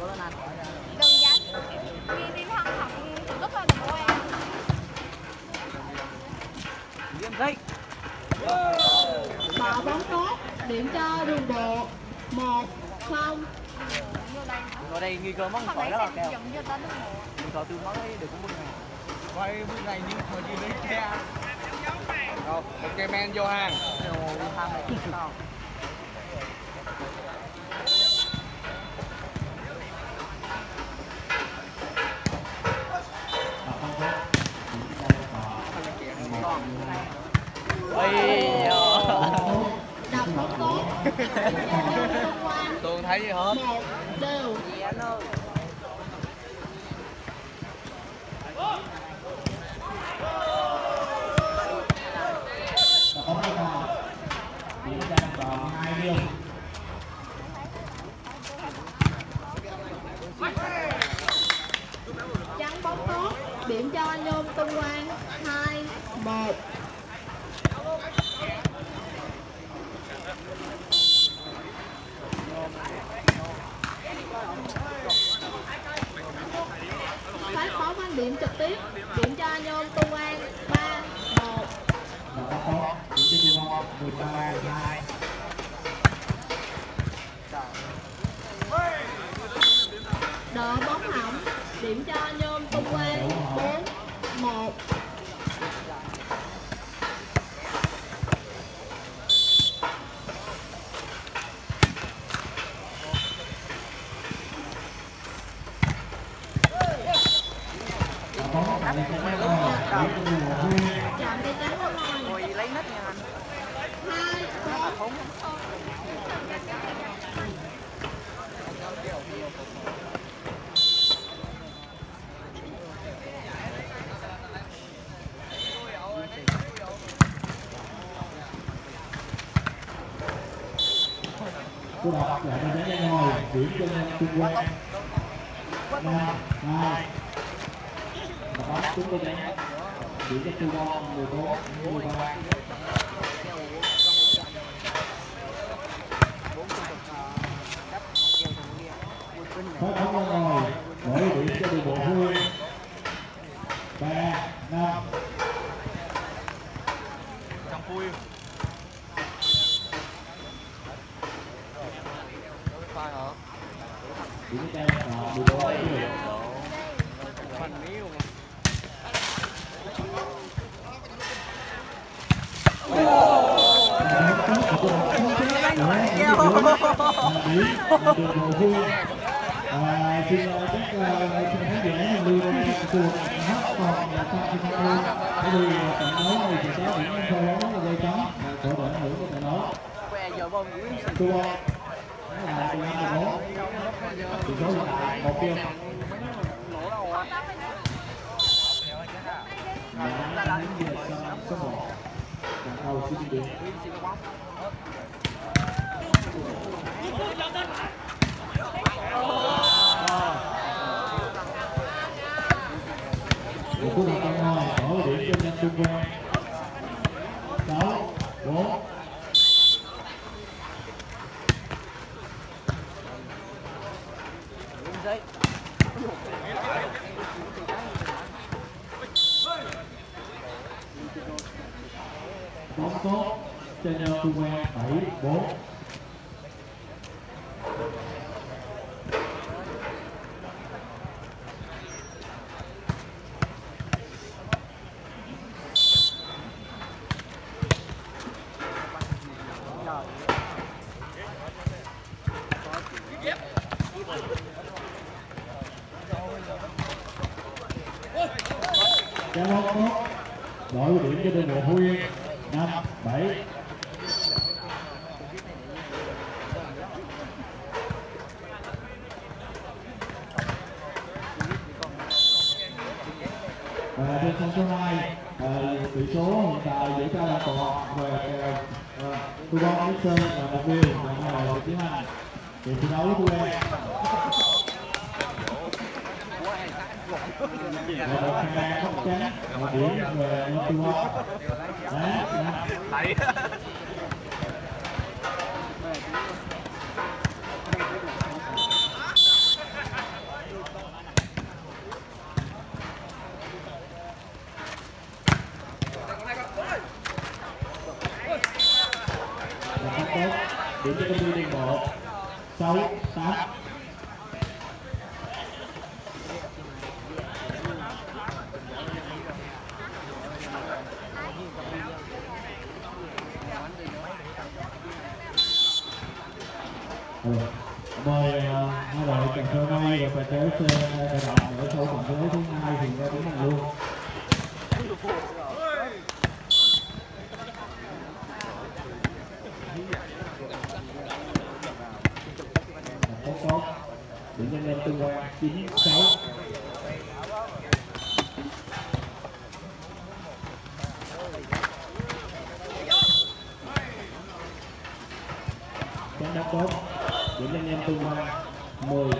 Đừng dán Vì đi học học lúc là của em. Điểm dây Bảo bóng tốt Điểm cho đường bộ một không. Ở đây nghi cơ mong khỏi rất là kèo. nguy cơ từ mới được cũng bước này. Quay bước này nhưng mà gì đấy kia rồi một cái men vô hàng. Hàng này. Không Ôi Đọc không tốt Tôi thấy gì hết. Một, đều. Dạ ơi trung quanh ba hai và bóng chúng tôi đánh chỉ cho trung quanh mười bốn mười to go. thu bóng ấn sơn và một liêu là hai đội được tiến để thi đấu của em và một hai chắc chắn một điểm về thu bóng đấy. สาม tốt điểm anh em tung ba mười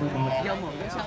Mình.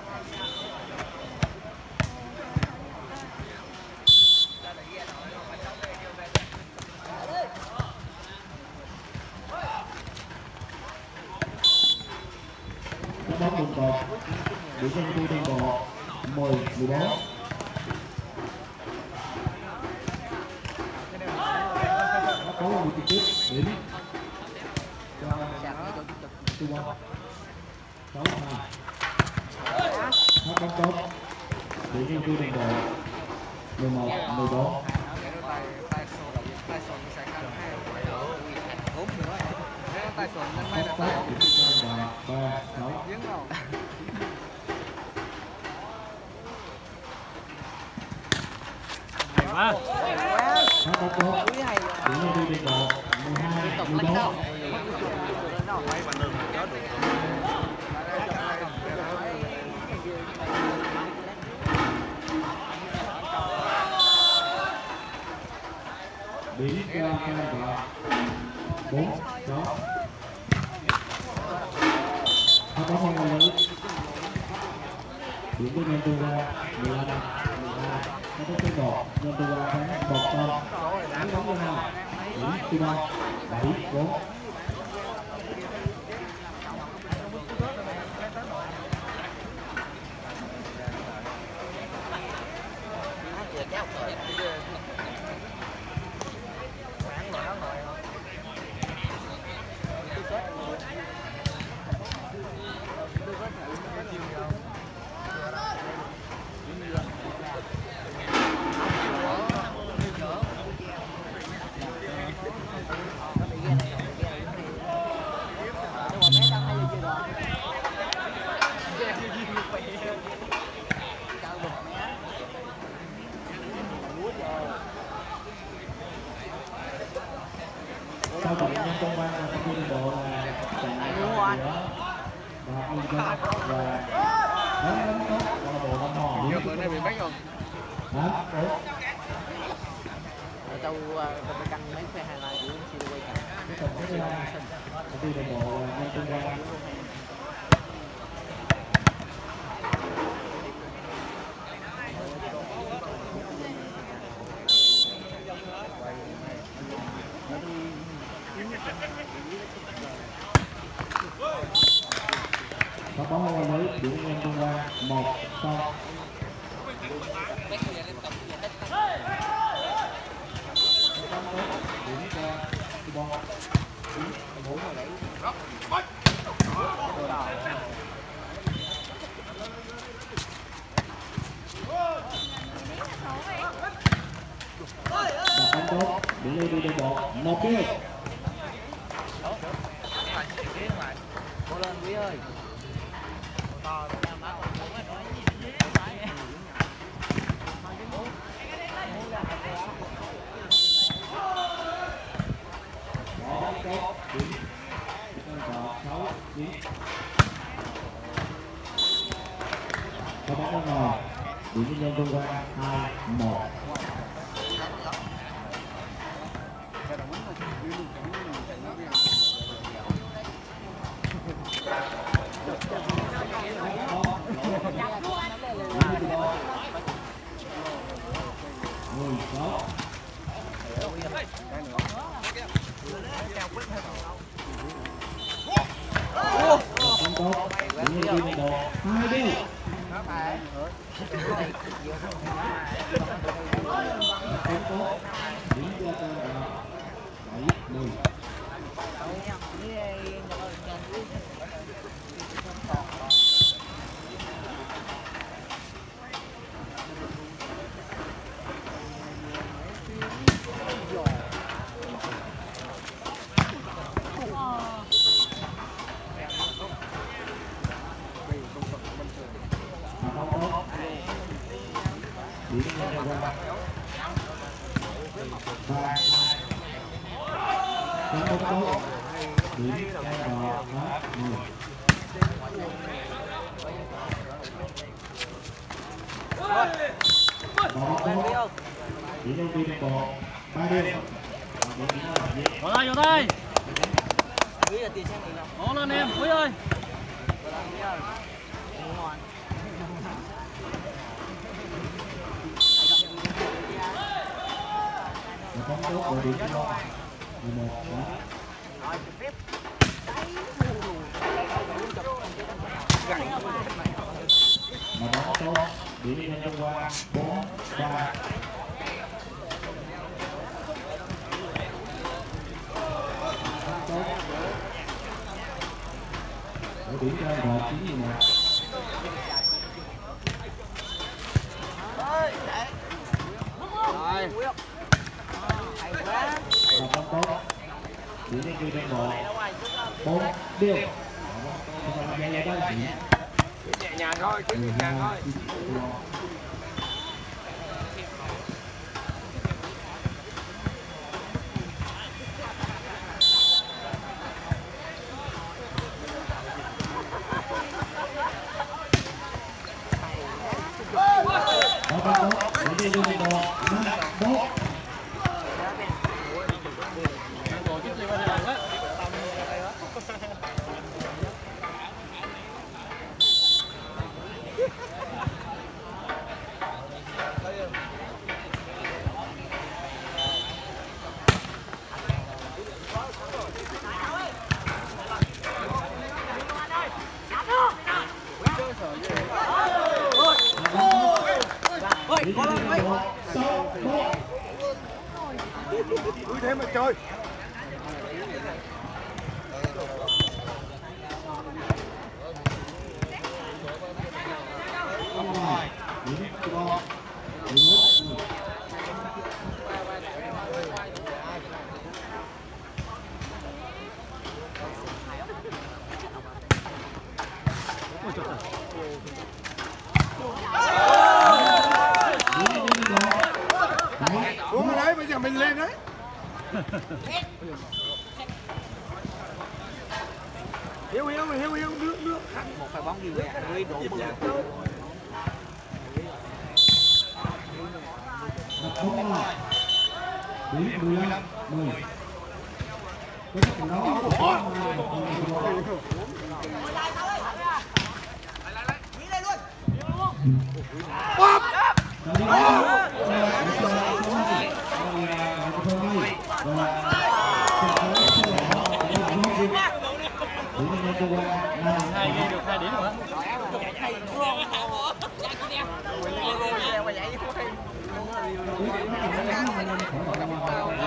quá tiếp tục lãnh đạo điểm cho hai và bốn. Đó hai bóng không có nữ điểm của nhân tư ra mười lăm mười hai có tốt cái bột nên tôi qua bột trong tám bóng cho năm điểm thứ ba bảy bốn công an và công viên bộ là chạy nữa và ông dân và đóng đóng tốt lạc bộ năm hòn Giờ bữa nay bị mấy không? hả tao tao phải canh mấy phe highlight của Siêu quay cảnh. cái tổng hai công viên bộ là nhân công an qua mới điểm nhân một không điểm cho tốt điểm lên đi đường bộ một điều Cố lên quý ơi bóng tốt điểm con cọ sáu điểm có bóng bên ngoài điểm nhân công an hai, một. Hai điều không tốt điểm cho con cọ bảy mười mà không tốt điểm nhân viên ba ba không tốt tốt điểm cho cọ hết mười bóng tốt điểm nhân viên bộ ba điều Vô tay, vô tay. Quý là tiền sang mình đâu. Cố lên em, Quý ơi. và bóng tốt của điểm cho mười một đó mà bóng tốt điểm nhân công qua bốn ba tốt để điểm cho một chín mười một Rồi. và bóng tốt điểm nhân viên bốn điều. Nhẹ nhàng thôi, nhẹ nhàng thôi.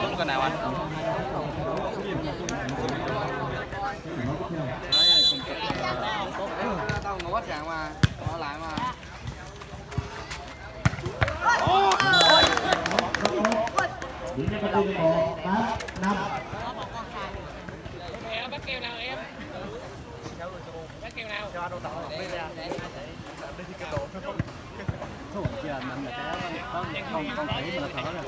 Đúng cái nào anh tao ngủ hết dạng mà ở lại mà Điểm cho đi một tám năm. Thôi, giờ mình là cái con con con thủy mà là thở rồi hay rồi biết không giờ sẽ là bóng có không nhân thể mà thở rồi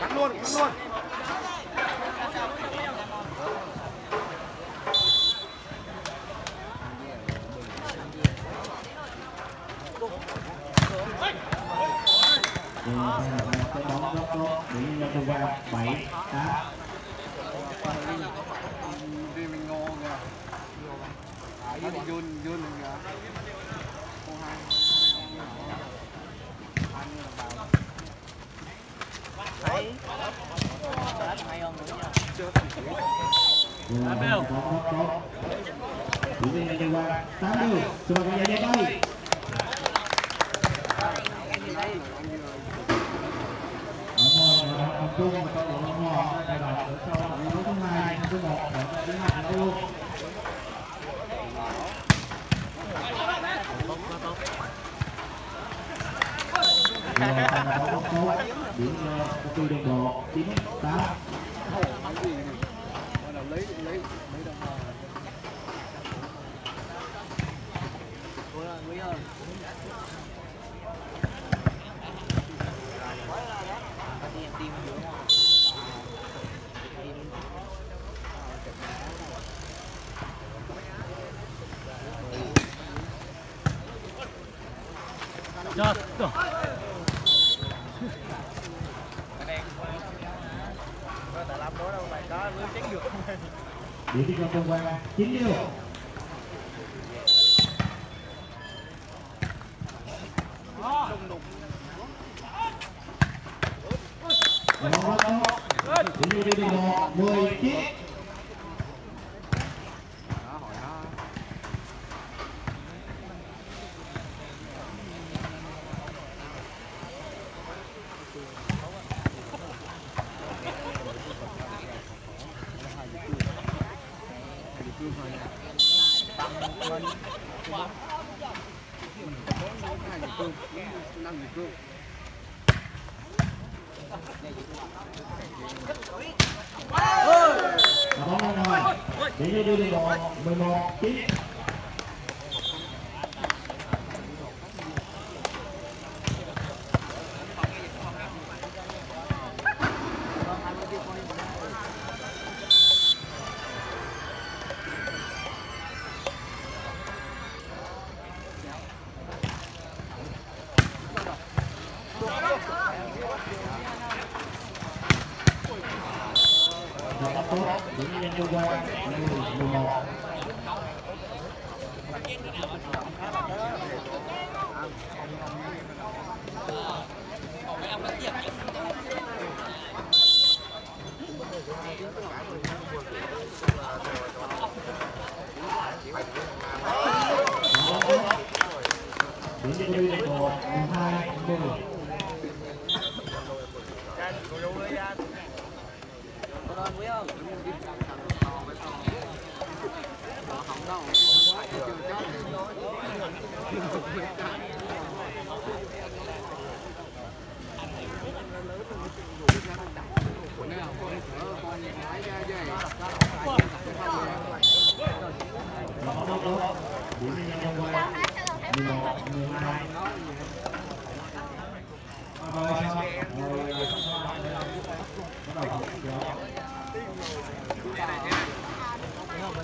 cắn luôn cắn luôn Thì sẽ là một cái bóng rất tốt điểm nhân cho qua. Bảy tám. đi mình ngô kìa à, với mình run run mình kìa Ô, hai hai ông nhỏ hai mươi là vào thấy đá hay hơn nữa nha Vừa là một bóng rất tốt. Điểm nhân cho qua tám điều. Sebagai jajan baik. Ở chung là tập trung và có độ ngọt. Đây là ở sau trận đấu thứ hai thứ một để thứ hai là luôn Rồi, thành là bóng rất tốt điểm ờ, công ty đồng bộ chín tám đầu lấy lấy lấy đồng hồ Ủa, quý ơi có đi em tim đúng không tim cho rồi điểm đi cho công quan chín điều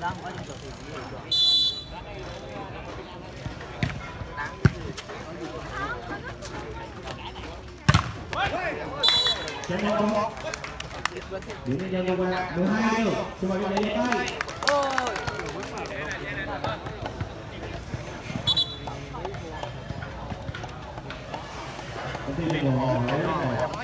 chân nhau không đứng lên nhau nhau qua mười hai điều xin mời các bạn lên tay công ty của họ đấy rồi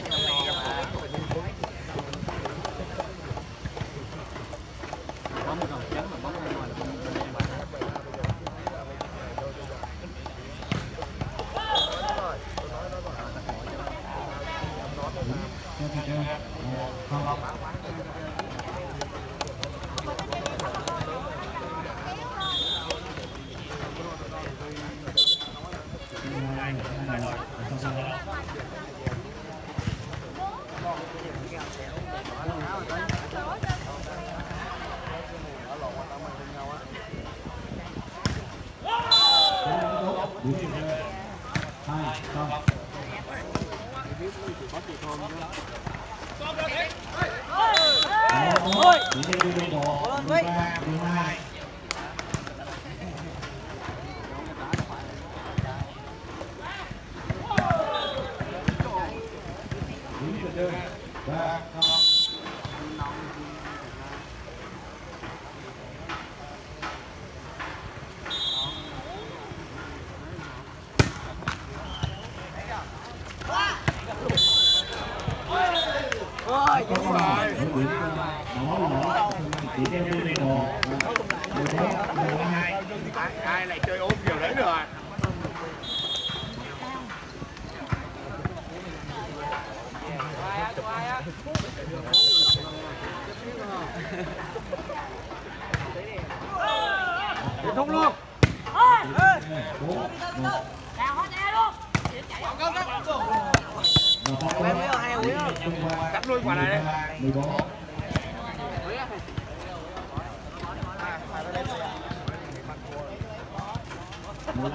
Thôi. Thôi. Thôi. Thôi. Thôi. Thôi. Thôi.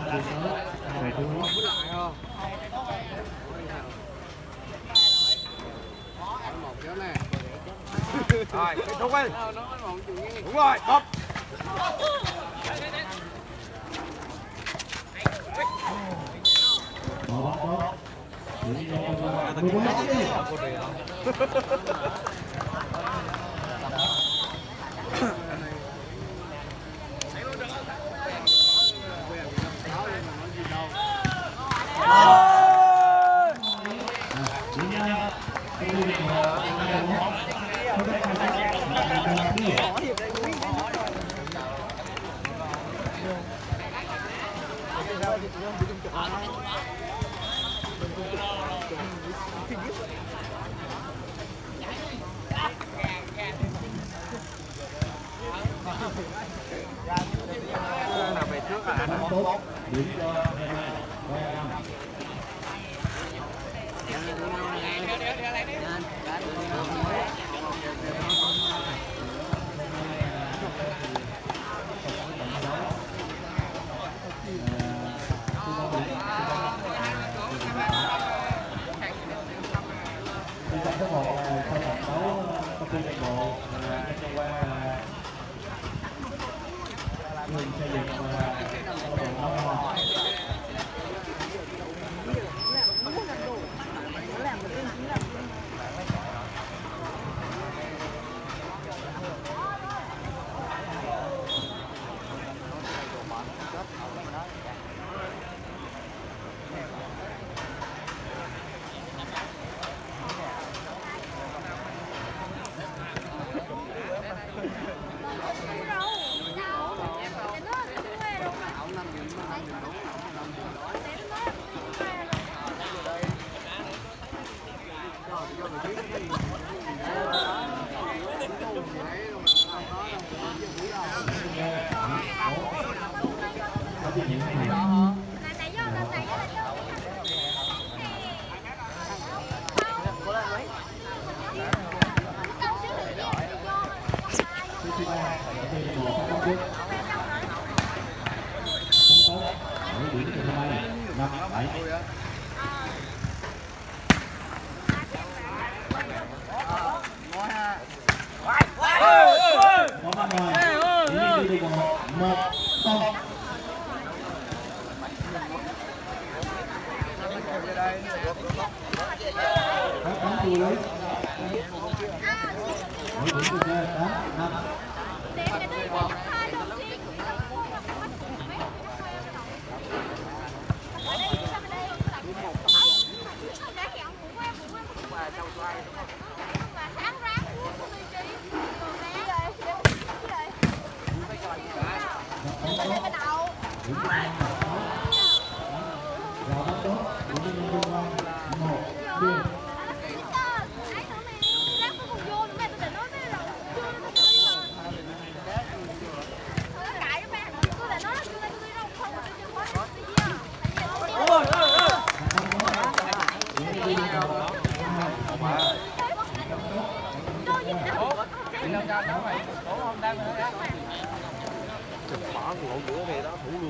Này thứ nhất. Rồi, kết thúc đi. Đúng rồi, bóp. Bóp bóp. Đừng có bóp. 好，我给他投入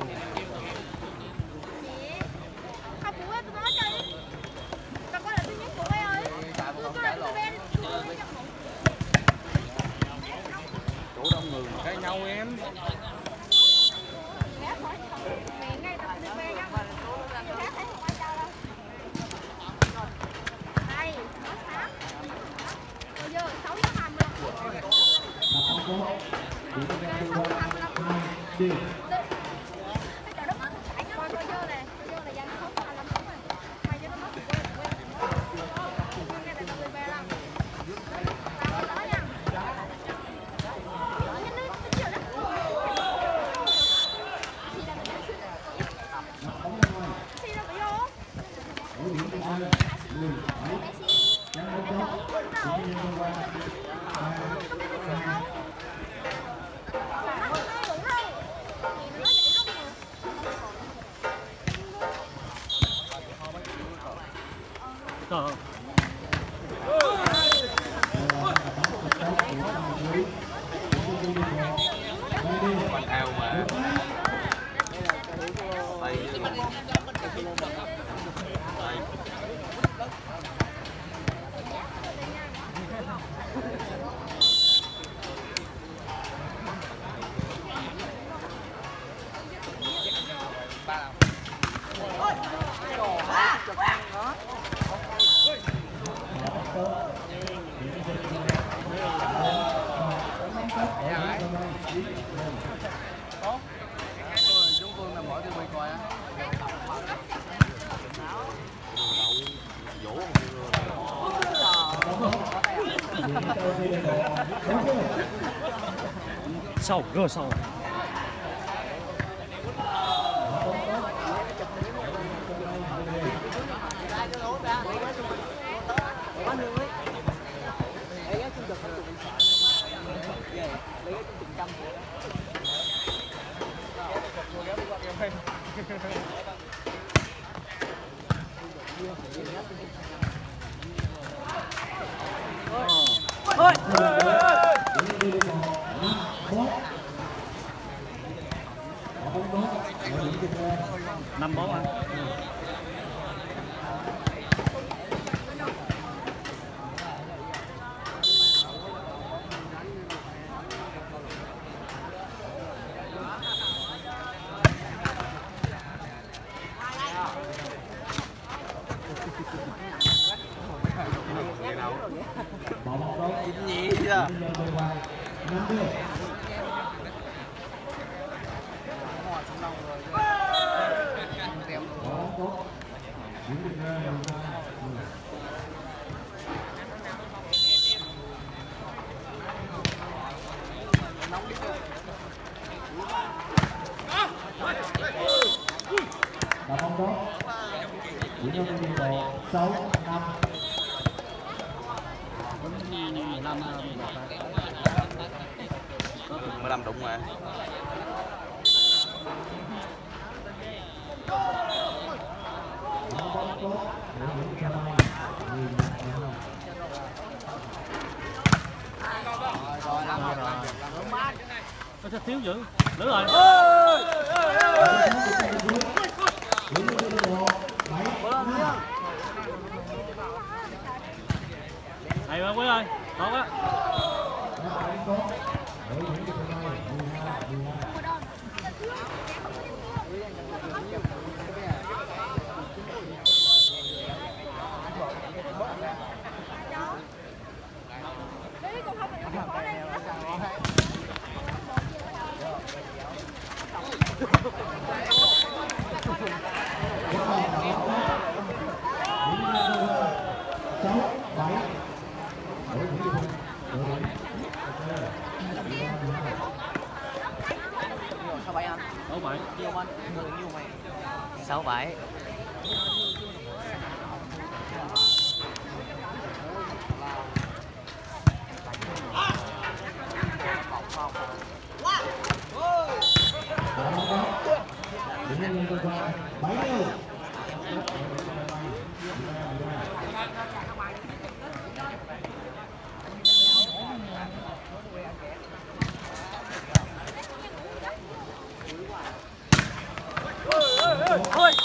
上 trong trình độ 6 năm mười lăm đụng mà Nó sẽ thiếu dữ. nữa rồi hay quá quý ơi tốt á Đấy, con không phải có đây. sáu bảy đội Nguyễn Thị Hùng đội điểm sáu bảy anh sáu bảy nhiêu anh nhiêu mày sáu bảy điểm nhân bảy đều điểm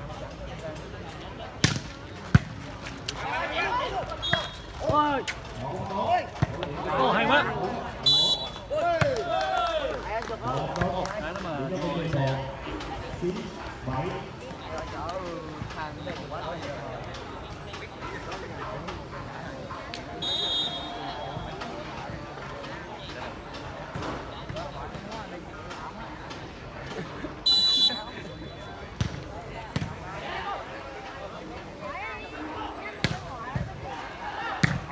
ô hay quá một tốt Đấy, nó mà điểm nhân dân một chín bảy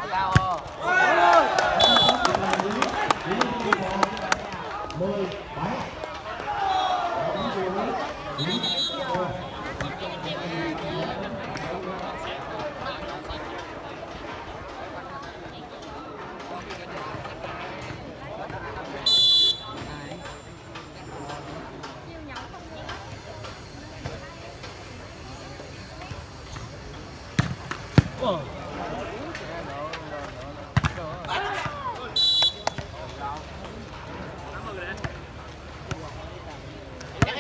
cao không mười bảy Ồ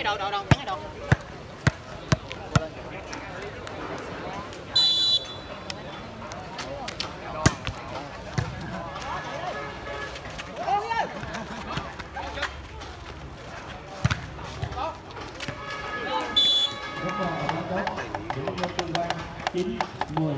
đâu đâu đâu thắng ở đâu cái đầu rất là tốt điểm nhân dân qua chín mười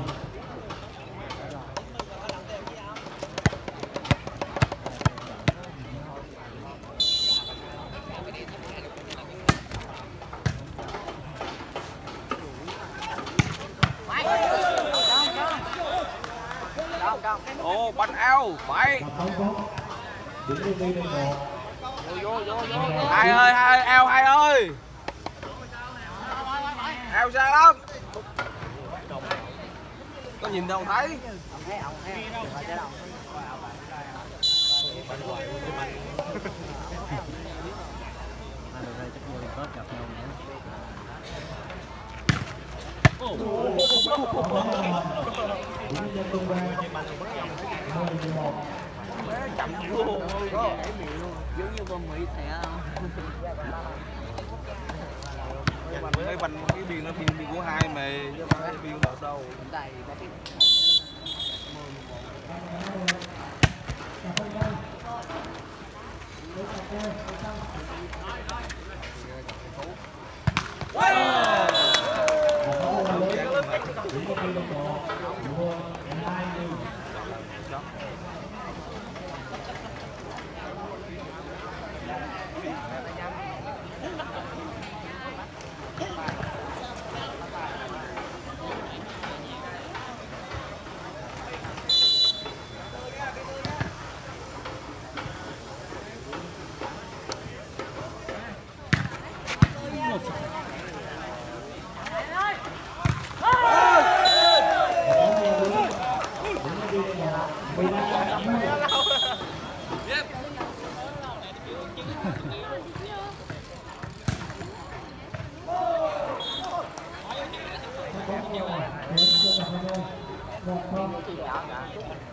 Ồ, bắn eo, bảy. và không tốt điểm nhân dân một Hai ơi, hai ơi, eo hai ơi. Eo xa lắm. Có nhìn đâu thấy. Hai đội đây chắc vô Tết gặp nhau nữa. Ồ. điểm nhân dân qua mười một chậm luôn giống như con mỹ thẻ Cái banh cái biên nó biên biên của hai mày biên một đâu. 我苗没去。